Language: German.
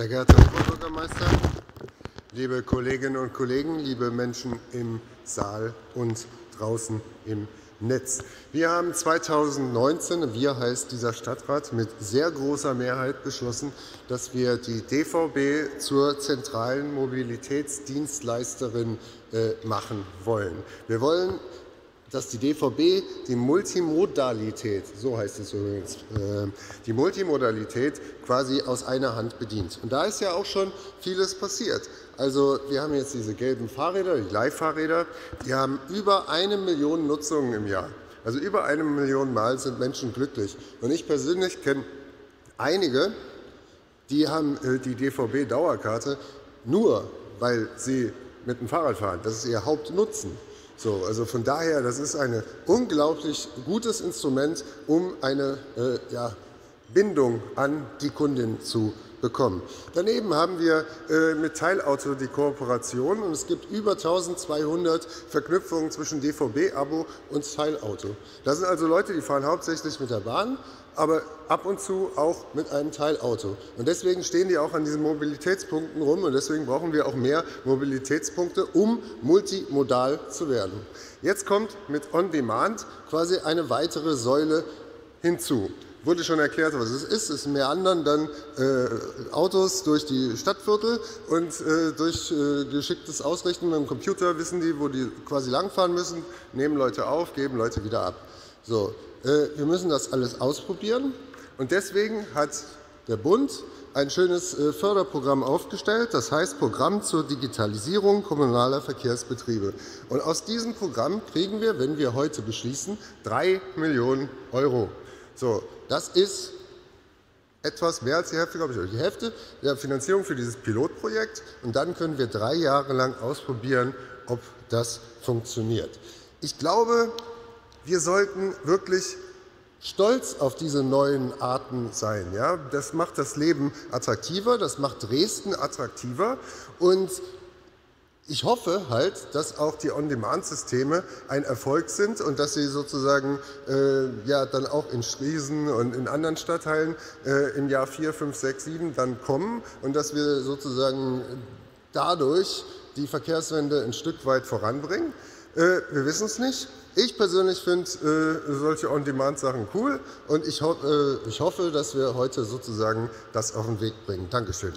Sehr geehrter Herr Oberbürgermeister, liebe Kolleginnen und Kollegen, liebe Menschen im Saal und draußen im Netz. Wir haben 2019, wir heißt dieser Stadtrat, mit sehr großer Mehrheit beschlossen, dass wir die DVB zur zentralen Mobilitätsdienstleisterin äh, machen wollen. Wir wollen dass die DVB die Multimodalität, so heißt es übrigens, äh, die Multimodalität quasi aus einer Hand bedient. Und da ist ja auch schon vieles passiert. Also wir haben jetzt diese gelben Fahrräder, die Leihfahrräder, die haben über eine Million Nutzungen im Jahr. Also über eine Million Mal sind Menschen glücklich. Und ich persönlich kenne einige, die haben äh, die DVB-Dauerkarte nur, weil sie mit dem Fahrrad fahren. Das ist ihr Hauptnutzen. So, also von daher, das ist ein unglaublich gutes Instrument, um eine äh, ja, Bindung an die Kundin zu bekommen. Daneben haben wir äh, mit Teilauto die Kooperation und es gibt über 1200 Verknüpfungen zwischen DVB-Abo und Teilauto. Das sind also Leute, die fahren hauptsächlich mit der Bahn, aber ab und zu auch mit einem Teilauto. Und deswegen stehen die auch an diesen Mobilitätspunkten rum und deswegen brauchen wir auch mehr Mobilitätspunkte, um multimodal zu werden. Jetzt kommt mit On Demand quasi eine weitere Säule hinzu wurde schon erklärt, was es ist. Es meandern dann äh, Autos durch die Stadtviertel und äh, durch äh, geschicktes Ausrichten mit dem Computer wissen die, wo die quasi langfahren müssen, nehmen Leute auf, geben Leute wieder ab. So, äh, wir müssen das alles ausprobieren. Und deswegen hat der Bund ein schönes äh, Förderprogramm aufgestellt, das heißt Programm zur Digitalisierung kommunaler Verkehrsbetriebe. Und aus diesem Programm kriegen wir, wenn wir heute beschließen, drei Millionen Euro. So, das ist etwas mehr als die Hälfte, glaube ich, die Hälfte der Finanzierung für dieses Pilotprojekt. Und dann können wir drei Jahre lang ausprobieren, ob das funktioniert. Ich glaube, wir sollten wirklich stolz auf diese neuen Arten sein. Ja? Das macht das Leben attraktiver, das macht Dresden attraktiver und ich hoffe halt, dass auch die On-Demand-Systeme ein Erfolg sind und dass sie sozusagen äh, ja, dann auch in Striesen und in anderen Stadtteilen äh, im Jahr 4, 5, 6, 7 dann kommen und dass wir sozusagen dadurch die Verkehrswende ein Stück weit voranbringen. Äh, wir wissen es nicht. Ich persönlich finde äh, solche On-Demand-Sachen cool und ich, ho äh, ich hoffe, dass wir heute sozusagen das auf den Weg bringen. Dankeschön.